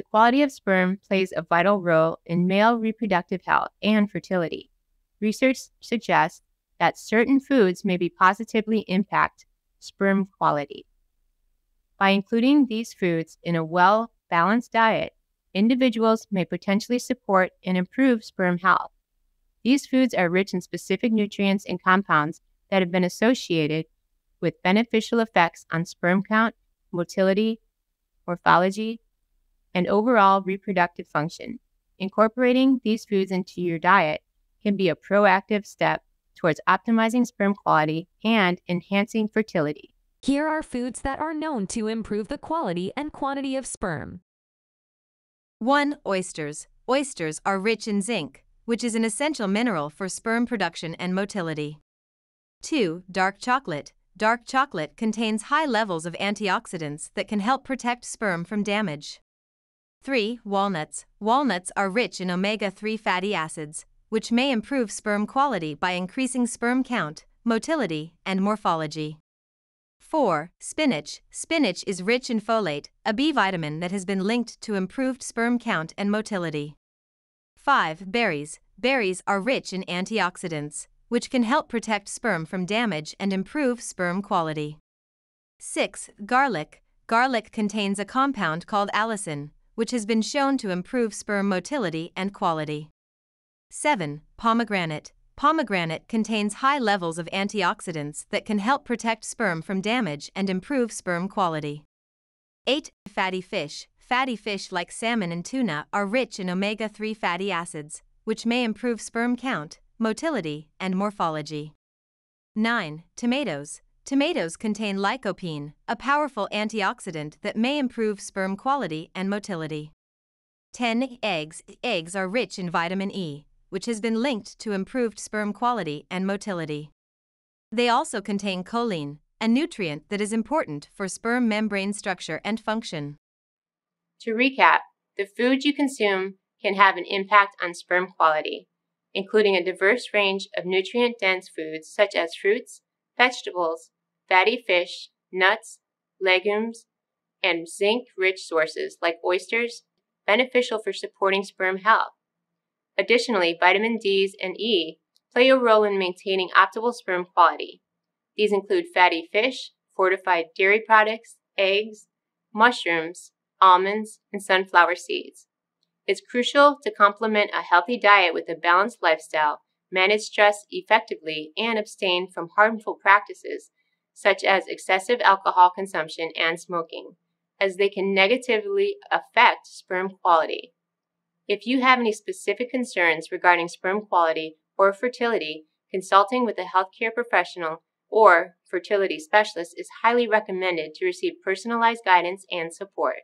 The quality of sperm plays a vital role in male reproductive health and fertility. Research suggests that certain foods may be positively impact sperm quality. By including these foods in a well balanced diet, individuals may potentially support and improve sperm health. These foods are rich in specific nutrients and compounds that have been associated with beneficial effects on sperm count, motility, morphology, and overall reproductive function. Incorporating these foods into your diet can be a proactive step towards optimizing sperm quality and enhancing fertility. Here are foods that are known to improve the quality and quantity of sperm. 1. Oysters. Oysters are rich in zinc, which is an essential mineral for sperm production and motility. 2. Dark chocolate. Dark chocolate contains high levels of antioxidants that can help protect sperm from damage. 3. Walnuts. Walnuts are rich in omega 3 fatty acids, which may improve sperm quality by increasing sperm count, motility, and morphology. 4. Spinach. Spinach is rich in folate, a B vitamin that has been linked to improved sperm count and motility. 5. Berries. Berries are rich in antioxidants, which can help protect sperm from damage and improve sperm quality. 6. Garlic. Garlic contains a compound called allicin, which has been shown to improve sperm motility and quality. 7. Pomegranate. Pomegranate contains high levels of antioxidants that can help protect sperm from damage and improve sperm quality. 8. Fatty fish. Fatty fish like salmon and tuna are rich in omega 3 fatty acids, which may improve sperm count, motility, and morphology. 9. Tomatoes. Tomatoes contain lycopene, a powerful antioxidant that may improve sperm quality and motility. 10. Eggs. Eggs are rich in vitamin E, which has been linked to improved sperm quality and motility. They also contain choline, a nutrient that is important for sperm membrane structure and function. To recap, the foods you consume can have an impact on sperm quality, including a diverse range of nutrient dense foods such as fruits, vegetables, fatty fish, nuts, legumes, and zinc rich sources like oysters, beneficial for supporting sperm health. Additionally, vitamin D's and E play a role in maintaining optimal sperm quality. These include fatty fish, fortified dairy products, eggs, mushrooms, almonds, and sunflower seeds. It's crucial to complement a healthy diet with a balanced lifestyle, manage stress effectively, and abstain from harmful practices such as excessive alcohol consumption and smoking, as they can negatively affect sperm quality. If you have any specific concerns regarding sperm quality or fertility, consulting with a healthcare professional or fertility specialist is highly recommended to receive personalized guidance and support.